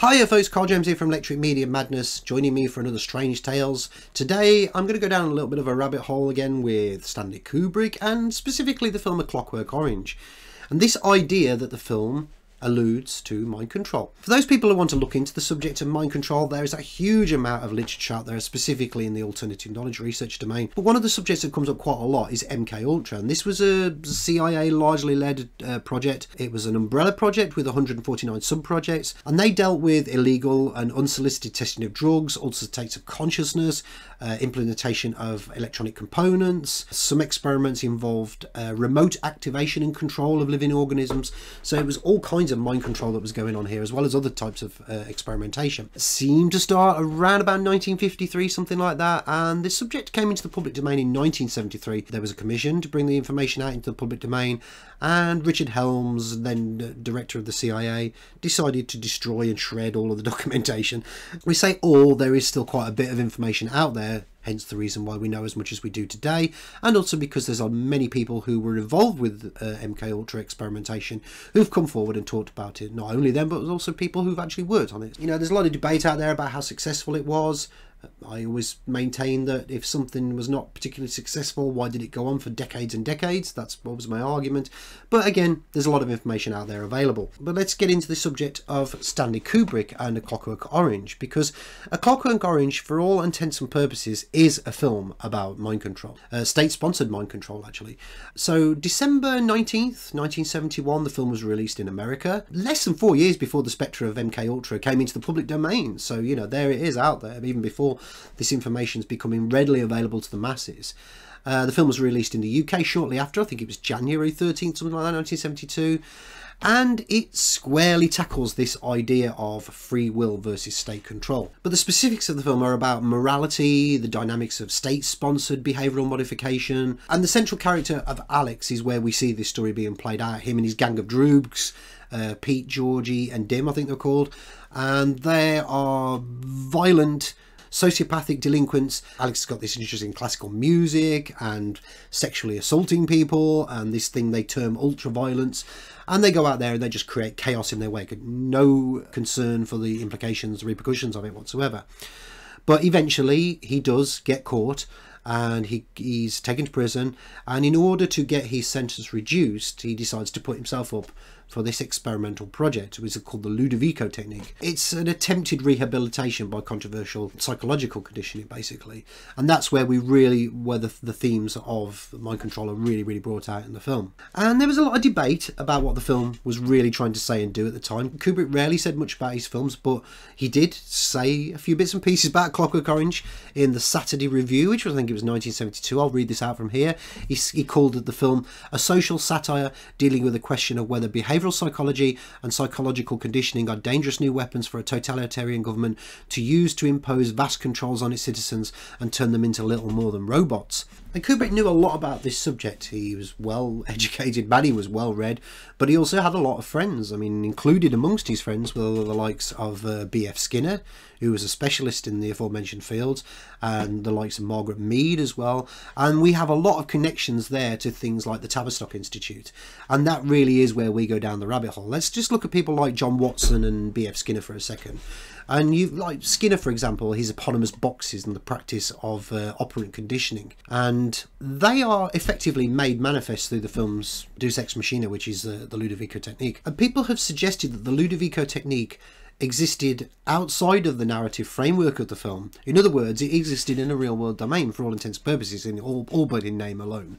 Hiya folks, Carl James here from Electric Media Madness, joining me for another Strange Tales. Today I'm going to go down a little bit of a rabbit hole again with Stanley Kubrick and specifically the film A Clockwork Orange. And this idea that the film alludes to mind control. For those people who want to look into the subject of mind control, there is a huge amount of literature out there, specifically in the alternative knowledge research domain. But one of the subjects that comes up quite a lot is MK Ultra, and this was a CIA largely led uh, project. It was an umbrella project with 149 sub-projects, and they dealt with illegal and unsolicited testing of drugs, also states of consciousness, uh, implementation of electronic components. Some experiments involved uh, remote activation and control of living organisms. So it was all kinds of mind control that was going on here, as well as other types of uh, experimentation. Seemed to start around about 1953, something like that, and this subject came into the public domain in 1973. There was a commission to bring the information out into the public domain, and Richard Helms, then director of the CIA, decided to destroy and shred all of the documentation. We say all, there is still quite a bit of information out there hence the reason why we know as much as we do today and also because there's many people who were involved with uh, MK Ultra experimentation who've come forward and talked about it. Not only them but also people who've actually worked on it. You know there's a lot of debate out there about how successful it was I always maintain that if something was not particularly successful, why did it go on for decades and decades? That's what was my argument. But again, there's a lot of information out there available. But let's get into the subject of Stanley Kubrick and A Clockwork Orange, because A Clockwork Orange, for all intents and purposes, is a film about mind control, uh, state-sponsored mind control, actually. So December 19th, 1971, the film was released in America, less than four years before the spectre of MK Ultra came into the public domain. So, you know, there it is out there, even before this information is becoming readily available to the masses. Uh, the film was released in the UK shortly after, I think it was January 13th, something like that, 1972. And it squarely tackles this idea of free will versus state control. But the specifics of the film are about morality, the dynamics of state sponsored behavioural modification, and the central character of Alex is where we see this story being played out. Him and his gang of droogs, uh, Pete, Georgie, and Dim, I think they're called. And they are violent sociopathic delinquents. Alex has got this interest in classical music and sexually assaulting people and this thing they term ultra violence. And they go out there and they just create chaos in their wake. No concern for the implications, the repercussions of it whatsoever. But eventually he does get caught and he, he's taken to prison. And in order to get his sentence reduced, he decides to put himself up for this experimental project, which is called the Ludovico technique. It's an attempted rehabilitation by controversial psychological conditioning, basically, and that's where we really, where the, the themes of mind control are really, really brought out in the film. And there was a lot of debate about what the film was really trying to say and do at the time. Kubrick rarely said much about his films, but he did say a few bits and pieces about Clockwork Orange in the Saturday Review, which I think it was 1972. I'll read this out from here. He, he called the film a social satire dealing with the question of whether behaviour behavioural psychology and psychological conditioning are dangerous new weapons for a totalitarian government to use to impose vast controls on its citizens and turn them into little more than robots. And Kubrick knew a lot about this subject. He was well educated man, he was well read, but he also had a lot of friends. I mean, included amongst his friends were the likes of uh, B.F. Skinner, who was a specialist in the aforementioned fields, and the likes of Margaret Mead as well. And we have a lot of connections there to things like the Tavistock Institute. And that really is where we go down the rabbit hole. Let's just look at people like John Watson and B.F. Skinner for a second. And you like Skinner, for example, his eponymous boxes and the practice of uh, operant conditioning, and they are effectively made manifest through the film's Deus Ex Machina, which is uh, the Ludovico technique. And people have suggested that the Ludovico technique existed outside of the narrative framework of the film. In other words, it existed in a real world domain for all intents and purposes, in all, all but in name alone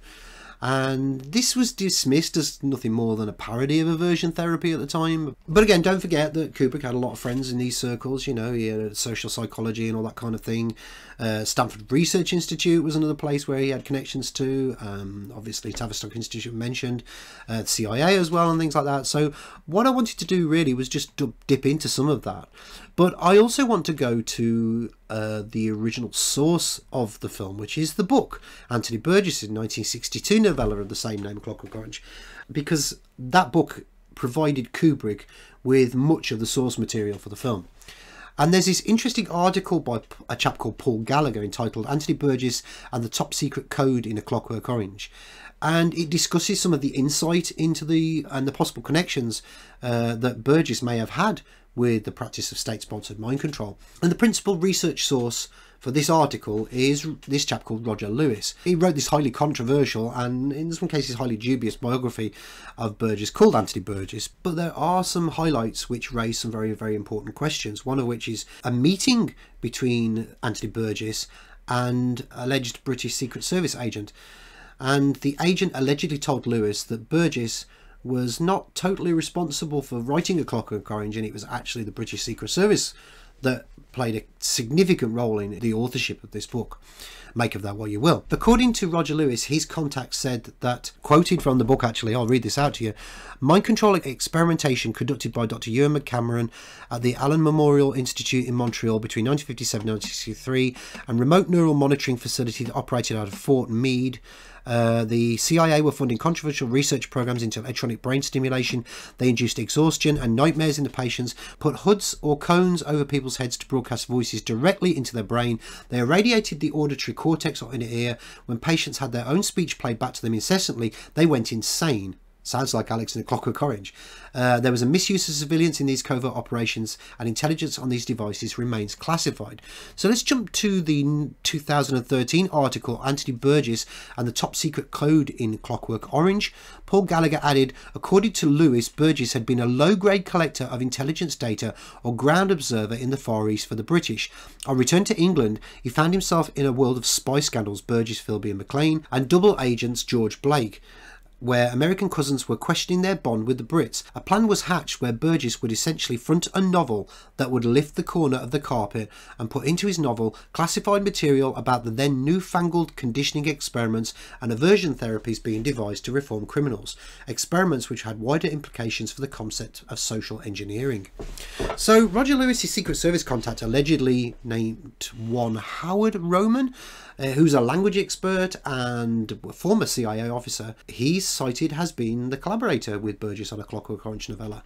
and this was dismissed as nothing more than a parody of aversion therapy at the time. But again, don't forget that Kubrick had a lot of friends in these circles, you know, he had social psychology and all that kind of thing. Uh, Stanford Research Institute was another place where he had connections to, um, obviously Tavistock Institute mentioned, uh, CIA as well and things like that. So what I wanted to do really was just dip into some of that. But I also want to go to uh, the original source of the film, which is the book, Anthony Burgess' 1962 novella of the same name, Clockwork Orange, because that book provided Kubrick with much of the source material for the film. And there's this interesting article by a chap called Paul Gallagher entitled Anthony Burgess and the Top Secret Code in A Clockwork Orange. and it discusses some of the insight into the and the possible connections uh, that Burgess may have had with the practice of state-sponsored mind control. And the principal research source for this article is this chap called Roger Lewis. He wrote this highly controversial and in some cases highly dubious biography of Burgess called Anthony Burgess, but there are some highlights which raise some very, very important questions. One of which is a meeting between Anthony Burgess and alleged British Secret Service agent. And the agent allegedly told Lewis that Burgess was not totally responsible for writing A Clockwork Orange and it was actually the British Secret Service that played a significant role in the authorship of this book. Make of that what you will. According to Roger Lewis, his contact said that, quoted from the book actually, I'll read this out to you mind control experimentation conducted by Dr. Ewan McCameron at the Allen Memorial Institute in Montreal between 1957 and 1963, and remote neural monitoring facility that operated out of Fort Meade uh, the CIA were funding controversial research programs into electronic brain stimulation. They induced exhaustion and nightmares in the patients, put hoods or cones over people's heads to broadcast voices directly into their brain. They irradiated the auditory cortex or inner ear. When patients had their own speech played back to them incessantly, they went insane. Sounds like Alex in a Clockwork Orange. Uh, there was a misuse of civilians in these covert operations, and intelligence on these devices remains classified. So let's jump to the 2013 article Anthony Burgess and the top secret code in Clockwork Orange. Paul Gallagher added, according to Lewis, Burgess had been a low grade collector of intelligence data or ground observer in the Far East for the British. On return to England, he found himself in a world of spy scandals Burgess, Philby, and Maclean, and double agents George Blake where American cousins were questioning their bond with the Brits. A plan was hatched where Burgess would essentially front a novel that would lift the corner of the carpet and put into his novel classified material about the then newfangled conditioning experiments and aversion therapies being devised to reform criminals. Experiments which had wider implications for the concept of social engineering. So, Roger Lewis's Secret Service contact allegedly named one Howard Roman uh, who's a language expert and former CIA officer. He's cited has been the collaborator with Burgess on a Clockwork Orange novella.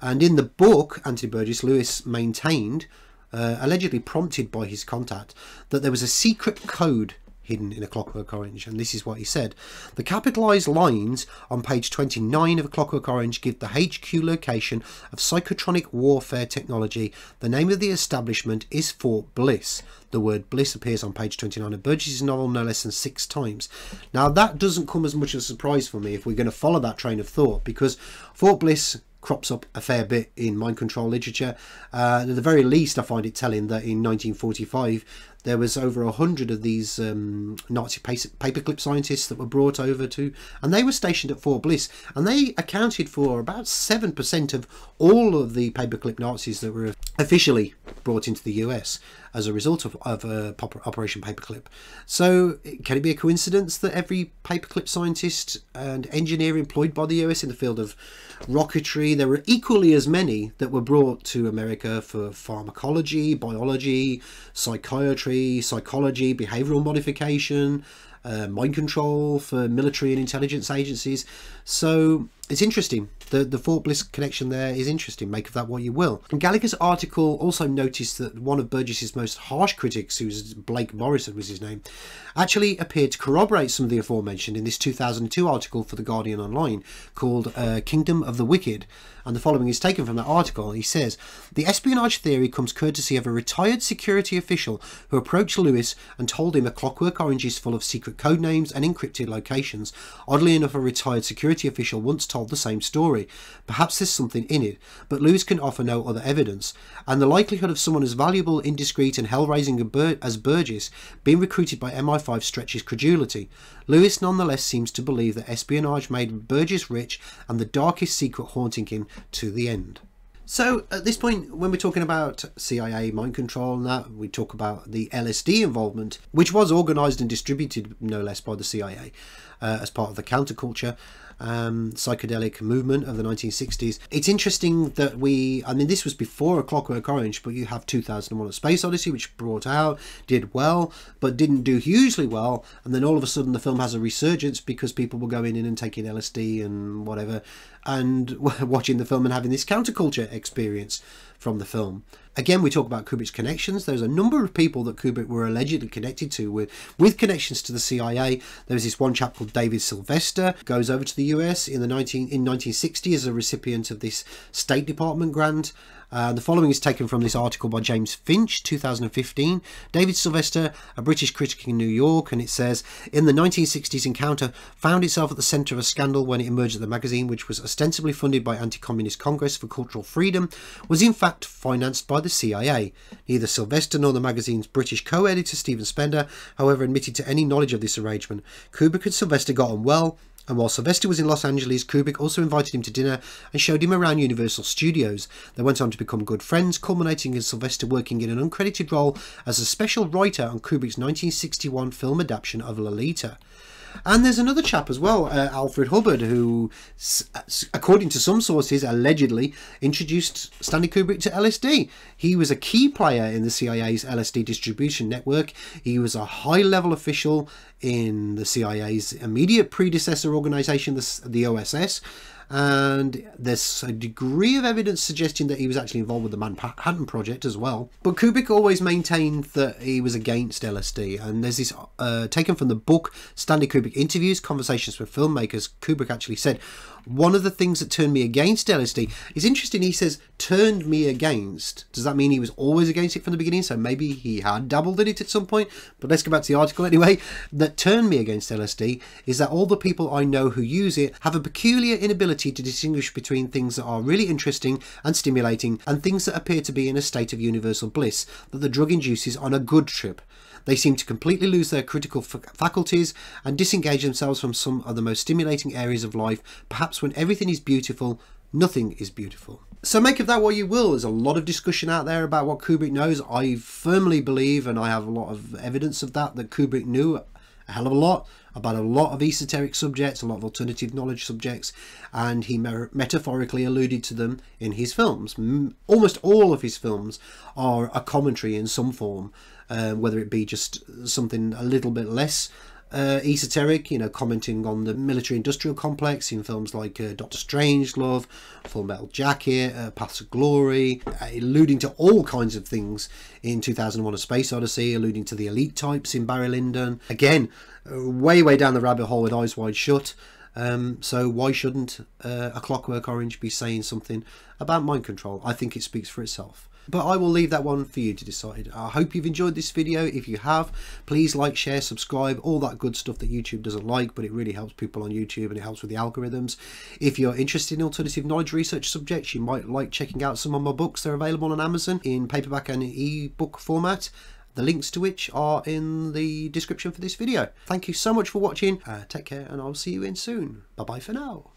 And in the book, Anthony Burgess Lewis maintained, uh, allegedly prompted by his contact, that there was a secret code hidden in a Clockwork Orange. And this is what he said. The capitalized lines on page 29 of a Clockwork Orange give the HQ location of psychotronic warfare technology. The name of the establishment is Fort Bliss. The word bliss appears on page 29 of Burgess's novel no less than six times. Now, that doesn't come as much of a surprise for me if we're going to follow that train of thought because Fort Bliss crops up a fair bit in mind control literature. Uh, at the very least, I find it telling that in 1945 there was over a hundred of these um, Nazi paperclip scientists that were brought over to, and they were stationed at Fort Bliss, and they accounted for about seven percent of all of the paperclip Nazis that were officially brought into the US as a result of, of uh, Operation Paperclip. So, can it be a coincidence that every paperclip scientist and engineer employed by the US in the field of rocketry, there were equally as many that were brought to America for pharmacology, biology, psychiatry, psychology, behavioral modification, uh, mind control for military and intelligence agencies. So it's interesting. The the Fort Bliss connection there is interesting. Make of that what you will. And Gallagher's article also noticed that one of Burgess's most harsh critics, who's Blake Morrison was his name, actually appeared to corroborate some of the aforementioned in this 2002 article for the Guardian Online called uh, "Kingdom of the Wicked." And the following is taken from that article. He says the espionage theory comes courtesy of a retired security official who approached Lewis and told him a Clockwork Orange is full of secret code names and encrypted locations. Oddly enough, a retired security official once told the same story. Perhaps there's something in it, but Lewis can offer no other evidence, and the likelihood of someone as valuable, indiscreet, and hell-raising as Burgess being recruited by MI5 stretches credulity. Lewis nonetheless seems to believe that espionage made Burgess rich and the darkest secret haunting him to the end. So at this point, when we're talking about CIA mind control and that, we talk about the LSD involvement, which was organised and distributed no less by the CIA uh, as part of the counterculture um, psychedelic movement of the 1960s. It's interesting that we, I mean, this was before A Clockwork Orange, but you have 2001 A Space Odyssey, which brought out, did well, but didn't do hugely well. And then all of a sudden the film has a resurgence because people were going in and taking LSD and whatever and watching the film and having this counterculture experience. from the film. Again, we talk about Kubrick's connections. There's a number of people that Kubrick were allegedly connected to with, with connections to the CIA. There was this one chap called David Sylvester, goes over to the US in the 19 in 1960 as a recipient of this State Department grant. Uh, the following is taken from this article by James Finch, 2015. David Sylvester, a British critic in New York, and it says In the 1960s, Encounter found itself at the centre of a scandal when it emerged that the magazine, which was ostensibly funded by Anti Communist Congress for Cultural Freedom, was in fact financed by the CIA. Neither Sylvester nor the magazine's British co editor Stephen Spender, however, admitted to any knowledge of this arrangement. Kubrick and Sylvester got on well and while Sylvester was in Los Angeles, Kubrick also invited him to dinner and showed him around Universal Studios. They went on to become good friends, culminating in Sylvester working in an uncredited role as a special writer on Kubrick's 1961 film adaptation of Lolita. And there's another chap as well, uh, Alfred Hubbard, who, according to some sources, allegedly introduced Stanley Kubrick to LSD. He was a key player in the CIA's LSD distribution network. He was a high level official in the CIA's immediate predecessor organization, the, the OSS and there's a degree of evidence suggesting that he was actually involved with the Manhattan Project as well. But Kubrick always maintained that he was against LSD, and there's this uh, taken from the book Stanley Kubrick Interviews, Conversations with Filmmakers. Kubrick actually said, one of the things that turned me against LSD is interesting. He says, turned me against. Does that mean he was always against it from the beginning? So maybe he had dabbled in it at some point. But let's go back to the article anyway. That turned me against LSD is that all the people I know who use it have a peculiar inability to distinguish between things that are really interesting and stimulating and things that appear to be in a state of universal bliss that the drug induces on a good trip. They seem to completely lose their critical faculties and disengage themselves from some of the most stimulating areas of life. Perhaps when everything is beautiful, nothing is beautiful. So make of that what you will. There's a lot of discussion out there about what Kubrick knows. I firmly believe, and I have a lot of evidence of that, that Kubrick knew a hell of a lot about a lot of esoteric subjects, a lot of alternative knowledge subjects, and he metaphorically alluded to them in his films. almost all of his films are a commentary in some form, uh, whether it be just something a little bit less uh, esoteric, you know, commenting on the military industrial complex in films like uh, Doctor Strangelove, Full Metal Jacket, uh, Paths of Glory, uh, alluding to all kinds of things in 2001 A Space Odyssey, alluding to the elite types in Barry Lyndon. Again, uh, way, way down the rabbit hole with Eyes Wide Shut. Um, so why shouldn't uh, A Clockwork Orange be saying something about mind control? I think it speaks for itself. But I will leave that one for you to decide. I hope you've enjoyed this video. If you have, please like, share, subscribe, all that good stuff that YouTube doesn't like, but it really helps people on YouTube and it helps with the algorithms. If you're interested in alternative knowledge research subjects, you might like checking out some of my books. They're available on Amazon in paperback and e-book format the links to which are in the description for this video. Thank you so much for watching, uh, take care and I'll see you in soon. Bye bye for now.